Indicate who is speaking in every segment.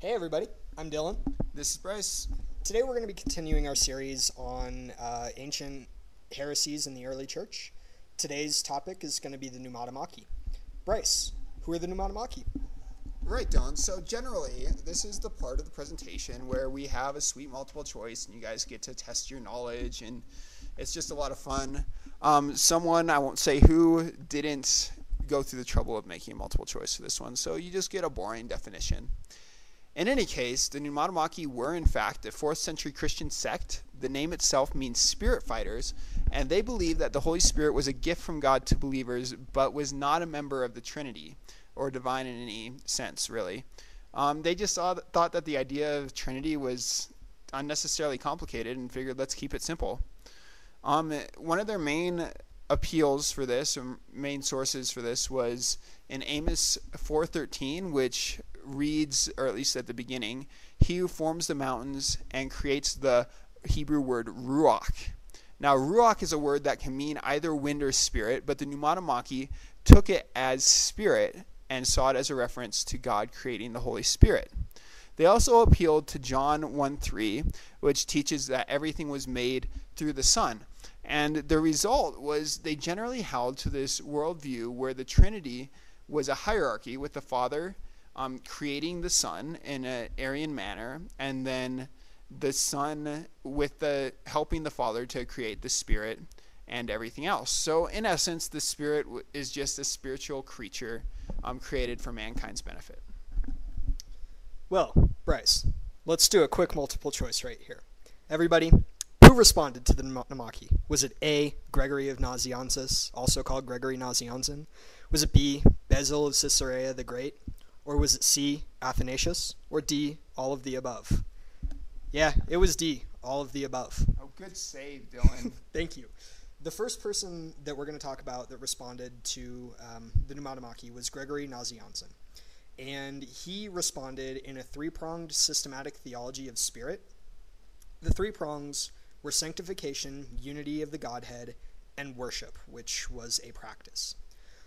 Speaker 1: Hey, everybody. I'm Dylan.
Speaker 2: This is Bryce.
Speaker 1: Today we're going to be continuing our series on uh, ancient heresies in the early church. Today's topic is going to be the Pneumatomachi. Bryce, who are the Pneumatomachi?
Speaker 2: Right, Dylan. So generally, this is the part of the presentation where we have a sweet multiple choice, and you guys get to test your knowledge, and it's just a lot of fun. Um, someone I won't say who didn't go through the trouble of making a multiple choice for this one, so you just get a boring definition. In any case, the Pneumatomachi were in fact a 4th century Christian sect. The name itself means spirit fighters, and they believed that the Holy Spirit was a gift from God to believers, but was not a member of the Trinity, or divine in any sense, really. Um, they just thought that the idea of Trinity was unnecessarily complicated and figured let's keep it simple. Um, one of their main appeals for this, or main sources for this, was in Amos 4:13, which reads, or at least at the beginning, he who forms the mountains and creates the Hebrew word ruach. Now, ruach is a word that can mean either wind or spirit, but the Pneumatomachi took it as spirit and saw it as a reference to God creating the Holy Spirit. They also appealed to John 1 3, which teaches that everything was made through the Son. And the result was they generally held to this worldview where the Trinity was a hierarchy with the Father, um, creating the Son in an Arian manner, and then the Son with the helping the Father to create the Spirit and everything else. So, in essence, the Spirit is just a spiritual creature um, created for mankind's benefit.
Speaker 1: Well, Bryce, let's do a quick multiple choice right here. Everybody, who responded to the Pneumatomachi? Was it A. Gregory of Nazianzus, also called Gregory Nazianzen? Was it B. Basil of Caesarea the Great? Or was it C, Athanasius? Or D, all of the above? Yeah, it was D, all of the above.
Speaker 2: Oh, good save, Dylan.
Speaker 1: Thank you. The first person that we're going to talk about that responded to um, the Pneumatomachi was Gregory Nazianzen. And he responded in a three pronged systematic theology of spirit. The three prongs were sanctification, unity of the Godhead, and worship, which was a practice.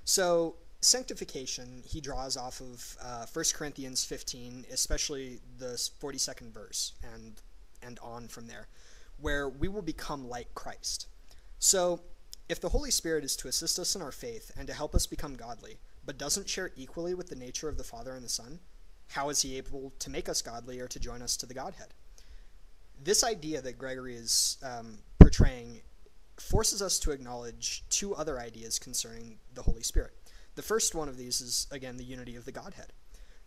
Speaker 1: So, sanctification he draws off of uh, 1 corinthians 15 especially the 42nd verse and and on from there where we will become like christ. So if the holy spirit is to assist us in our faith and to help us become godly but doesn't share equally with the nature of the father and the son how is he able to make us godly or to join us to the godhead? This idea that gregory is um, portraying forces us to acknowledge two other ideas concerning the holy spirit the first one of these is, again, the unity of the Godhead.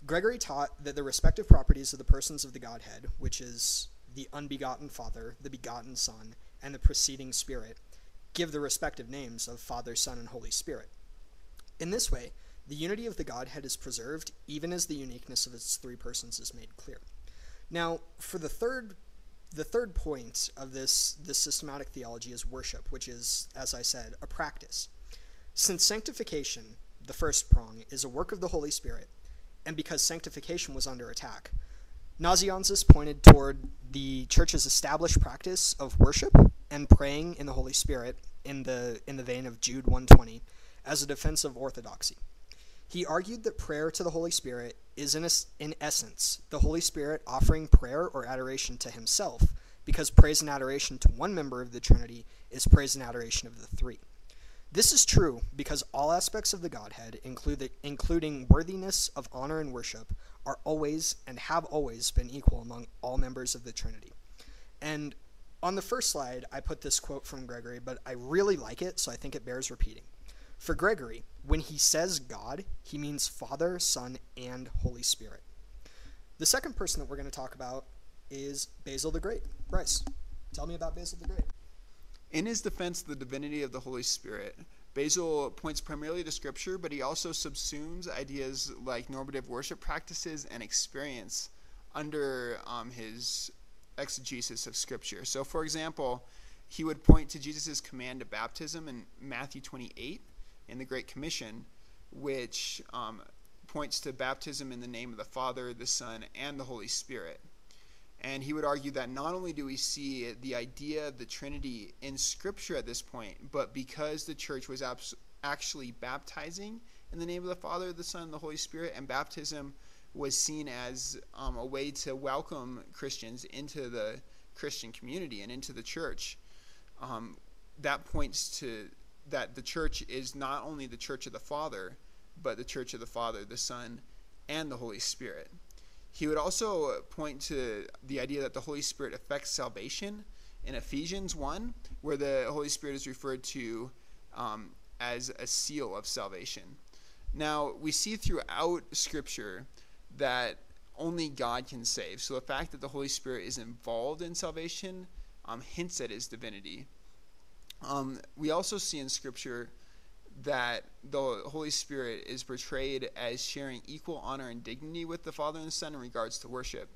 Speaker 1: Gregory taught that the respective properties of the persons of the Godhead, which is the unbegotten Father, the begotten Son, and the proceeding Spirit, give the respective names of Father, Son, and Holy Spirit. In this way, the unity of the Godhead is preserved even as the uniqueness of its three persons is made clear. Now, for the third the third point of this this systematic theology is worship, which is, as I said, a practice. Since sanctification the first prong, is a work of the Holy Spirit, and because sanctification was under attack. Nazianzus pointed toward the church's established practice of worship and praying in the Holy Spirit in the in the vein of Jude 120 as a defense of orthodoxy. He argued that prayer to the Holy Spirit is in, in essence the Holy Spirit offering prayer or adoration to himself because praise and adoration to one member of the Trinity is praise and adoration of the three. This is true because all aspects of the Godhead, including worthiness of honor and worship, are always and have always been equal among all members of the Trinity. And on the first slide, I put this quote from Gregory, but I really like it, so I think it bears repeating. For Gregory, when he says God, he means Father, Son, and Holy Spirit. The second person that we're going to talk about is Basil the Great. Bryce, tell me about Basil the Great.
Speaker 2: In his defense of the divinity of the Holy Spirit, Basil points primarily to Scripture, but he also subsumes ideas like normative worship practices and experience under um, his exegesis of Scripture. So, for example, he would point to Jesus' command to baptism in Matthew 28 in the Great Commission, which um, points to baptism in the name of the Father, the Son, and the Holy Spirit. And he would argue that not only do we see the idea of the Trinity in Scripture at this point, but because the church was abs- actually baptizing in the name of the Father, the Son, and the Holy Spirit, and baptism was seen as um, a way to welcome Christians into the Christian community and into the church. Um, that points to that the church is not only the church of the Father, but the church of the Father, the Son, and the Holy Spirit. He would also point to the idea that the Holy Spirit affects salvation in Ephesians 1, where the Holy Spirit is referred to um, as a seal of salvation. Now, we see throughout Scripture that only God can save. So the fact that the Holy Spirit is involved in salvation um, hints at his divinity. Um, we also see in Scripture that the Holy Spirit is portrayed as sharing equal honor and dignity with the Father and the Son in regards to worship.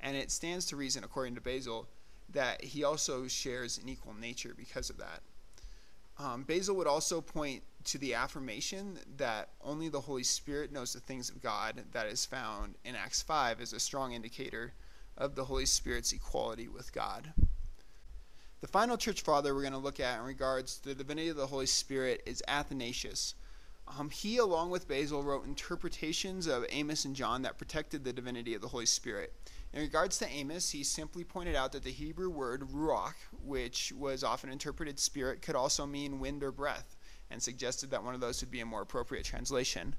Speaker 2: And it stands to reason, according to Basil, that he also shares an equal nature because of that. Um, Basil would also point to the affirmation that only the Holy Spirit knows the things of God that is found in Acts 5 as a strong indicator of the Holy Spirit's equality with God. The final church father we're going to look at in regards to the divinity of the Holy Spirit is Athanasius. Um, he, along with Basil, wrote interpretations of Amos and John that protected the divinity of the Holy Spirit. In regards to Amos, he simply pointed out that the Hebrew word ruach, which was often interpreted spirit, could also mean wind or breath, and suggested that one of those would be a more appropriate translation.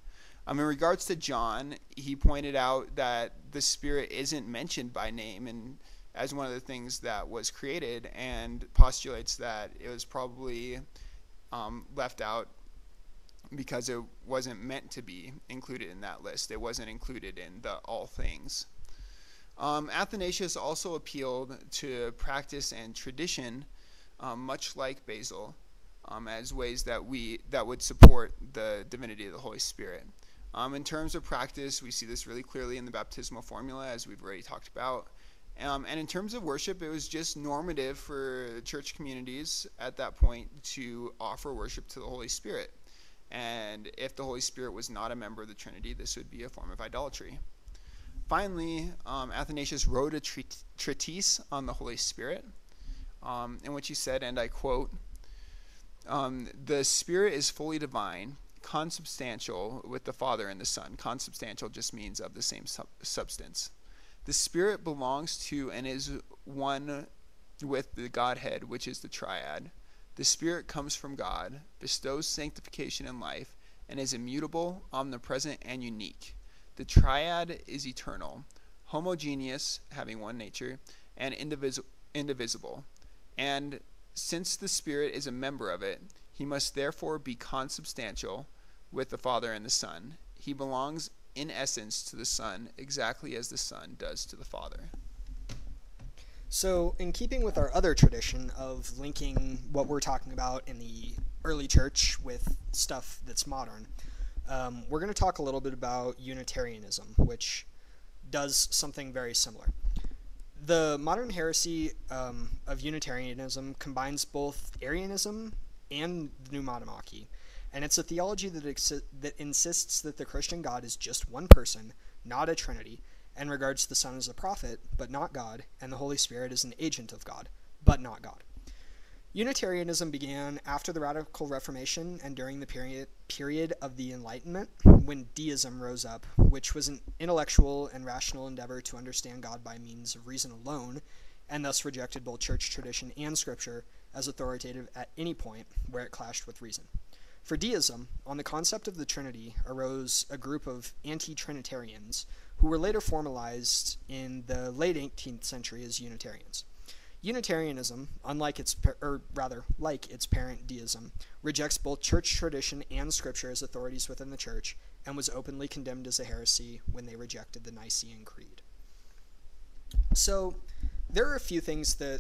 Speaker 2: Um, in regards to John, he pointed out that the spirit isn't mentioned by name and as one of the things that was created, and postulates that it was probably um, left out because it wasn't meant to be included in that list. It wasn't included in the all things. Um, Athanasius also appealed to practice and tradition, um, much like Basil, um, as ways that we that would support the divinity of the Holy Spirit. Um, in terms of practice, we see this really clearly in the baptismal formula, as we've already talked about. Um, and in terms of worship, it was just normative for church communities at that point to offer worship to the Holy Spirit. And if the Holy Spirit was not a member of the Trinity, this would be a form of idolatry. Finally, um, Athanasius wrote a treatise on the Holy Spirit, um, in which he said, and I quote, um, The Spirit is fully divine, consubstantial with the Father and the Son. Consubstantial just means of the same sub- substance. The Spirit belongs to and is one with the Godhead, which is the triad. The Spirit comes from God, bestows sanctification and life, and is immutable, omnipresent, and unique. The triad is eternal, homogeneous, having one nature, and indivis- indivisible. And since the Spirit is a member of it, he must therefore be consubstantial with the Father and the Son. He belongs in essence to the Son, exactly as the Son does to the Father.
Speaker 1: So, in keeping with our other tradition of linking what we're talking about in the early church with stuff that's modern, um, we're going to talk a little bit about Unitarianism, which does something very similar. The modern heresy um, of Unitarianism combines both Arianism and the pneumatomachi, and it's a theology that, exi- that insists that the Christian God is just one person, not a trinity, and regards the Son as a prophet, but not God, and the Holy Spirit as an agent of God, but not God. Unitarianism began after the Radical Reformation and during the period, period of the Enlightenment, when deism rose up, which was an intellectual and rational endeavor to understand God by means of reason alone, and thus rejected both church tradition and scripture as authoritative at any point where it clashed with reason. For deism, on the concept of the Trinity arose a group of anti Trinitarians who were later formalized in the late 18th century as Unitarians. Unitarianism, unlike its or rather like its parent deism, rejects both church tradition and scripture as authorities within the church and was openly condemned as a heresy when they rejected the Nicene Creed. So, there are a few things that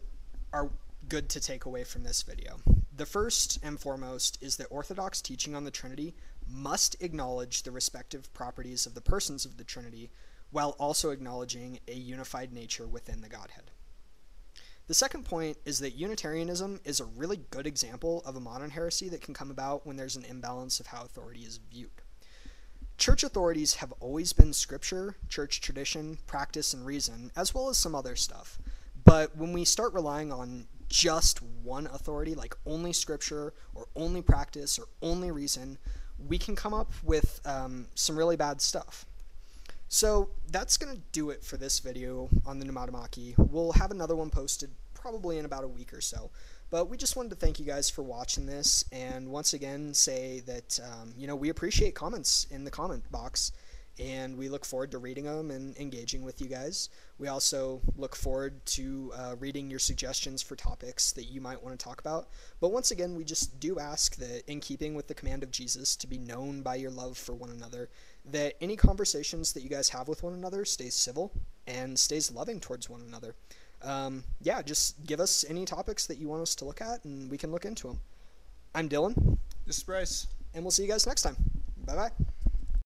Speaker 1: are good to take away from this video. The first and foremost is that Orthodox teaching on the Trinity must acknowledge the respective properties of the persons of the Trinity while also acknowledging a unified nature within the Godhead. The second point is that Unitarianism is a really good example of a modern heresy that can come about when there's an imbalance of how authority is viewed. Church authorities have always been scripture, church tradition, practice, and reason, as well as some other stuff. But when we start relying on just one authority, like only scripture, or only practice, or only reason, we can come up with um, some really bad stuff. So that's going to do it for this video on the Pneumatomachi. We'll have another one posted probably in about a week or so. But we just wanted to thank you guys for watching this and once again say that, um, you know, we appreciate comments in the comment box and we look forward to reading them and engaging with you guys. We also look forward to uh, reading your suggestions for topics that you might want to talk about. But once again, we just do ask that, in keeping with the command of Jesus to be known by your love for one another, that any conversations that you guys have with one another stays civil and stays loving towards one another. Um, yeah, just give us any topics that you want us to look at, and we can look into them. I'm Dylan.
Speaker 2: This is Bryce.
Speaker 1: And we'll see you guys next time. Bye bye.